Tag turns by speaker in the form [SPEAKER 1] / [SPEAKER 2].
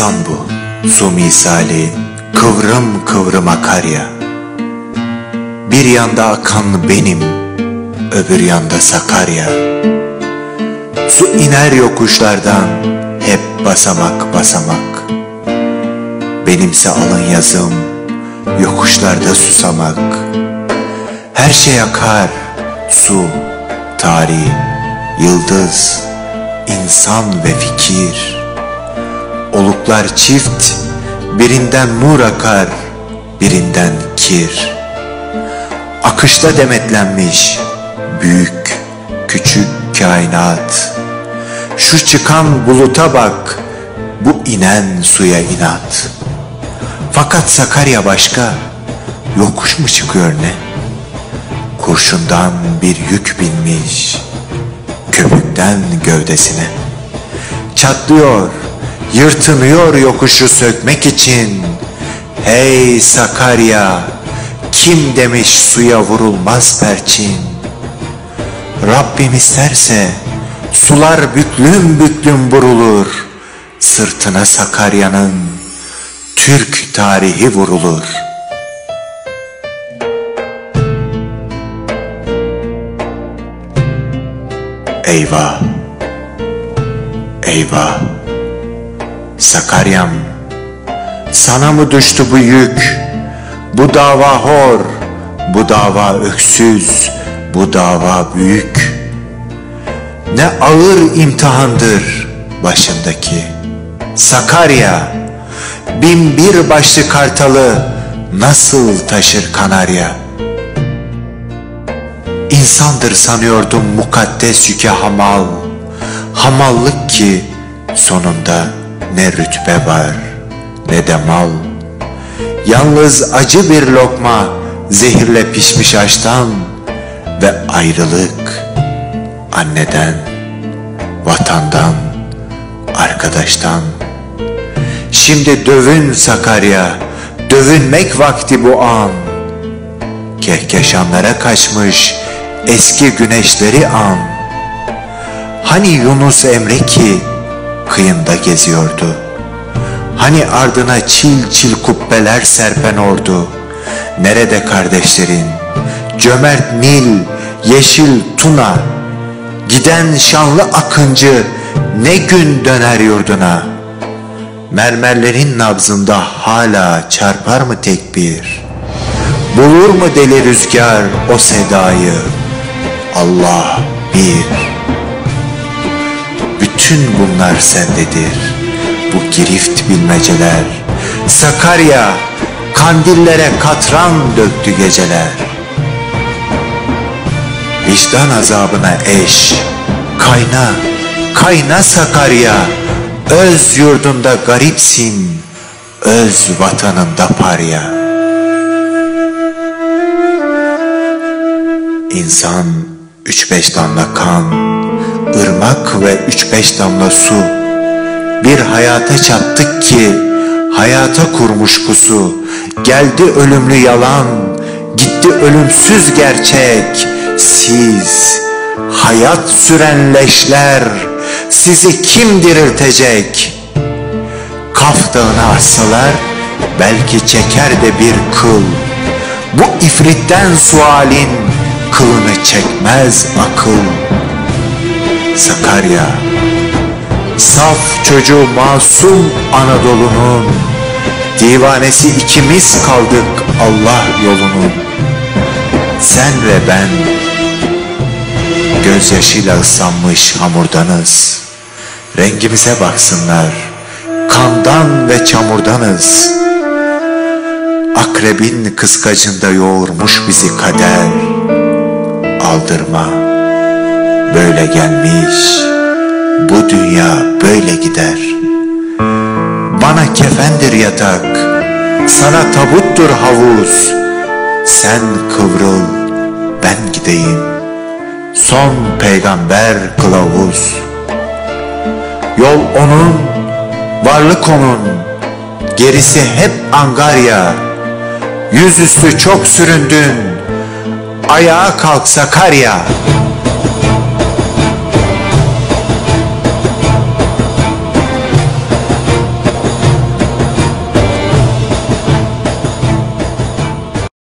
[SPEAKER 1] İnsan bu, su misali, kıvrım kıvrım akar ya. Bir yanda akan benim, öbür yanda Sakarya. Su iner yokuşlardan, hep basamak basamak. Benimse alın yazım, yokuşlarda susamak. Her şey akar, su, tarih, yıldız, insan ve fikir. Oluklar çift, birinden nur akar, birinden kir. Akışta demetlenmiş büyük, küçük kainat. Şu çıkan buluta bak, bu inen suya inat. Fakat Sakarya başka, yokuş mu çıkıyor ne? Kurşundan bir yük binmiş, köpükten gövdesine. Çatlıyor, yırtınıyor yokuşu sökmek için. Hey Sakarya, kim demiş suya vurulmaz perçin? Rabbim isterse sular büklüm büklüm vurulur. Sırtına Sakarya'nın Türk tarihi vurulur. Eyvah, eyvah, Sakaryam, sana mı düştü bu yük? Bu dava hor, bu dava öksüz, bu dava büyük. Ne ağır imtihandır başındaki. Sakarya, bin bir başlı kartalı nasıl taşır kanarya? İnsandır sanıyordum mukaddes yüke hamal. Hamallık ki sonunda ne rütbe var ne de mal. Yalnız acı bir lokma zehirle pişmiş aştan ve ayrılık anneden, vatandan, arkadaştan. Şimdi dövün Sakarya, dövünmek vakti bu an. Kehkeşanlara kaçmış eski güneşleri an. Hani Yunus Emre ki kıyında geziyordu. Hani ardına çil çil kubbeler serpen ordu. Nerede kardeşlerin? Cömert Nil, yeşil Tuna. Giden şanlı akıncı ne gün döner yurduna? Mermerlerin nabzında hala çarpar mı tekbir? Bulur mu deli rüzgar o sedayı? Allah bir. Bütün bunlar sendedir. Bu girift bilmeceler. Sakarya kandillere katran döktü geceler. Vicdan azabına eş, kayna, kayna Sakarya, öz yurdunda garipsin, öz vatanında parya. İnsan üç beş damla kan, ırmak ve üç beş damla su. Bir hayata çattık ki hayata kurmuş pusu. Geldi ölümlü yalan, gitti ölümsüz gerçek. Siz hayat süren leşler, sizi kim diriltecek? Kaf dağını açsalar belki çeker de bir kıl. Bu ifritten sualin kılını çekmez akıl. Sakarya, saf çocuğu masum Anadolu'nun, divanesi ikimiz kaldık Allah yolunun. Sen ve ben, gözyaşıyla ıslanmış hamurdanız. Rengimize baksınlar, kandan ve çamurdanız. Akrebin kıskacında yoğurmuş bizi kader aldırma. Böyle gelmiş, bu dünya böyle gider. Bana kefendir yatak, sana tabuttur havuz. Sen kıvrıl, ben gideyim. Son peygamber kılavuz. Yol onun, varlık onun, gerisi hep angarya. Yüzüstü çok süründün, ayağa kalk Sakarya.